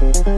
Thank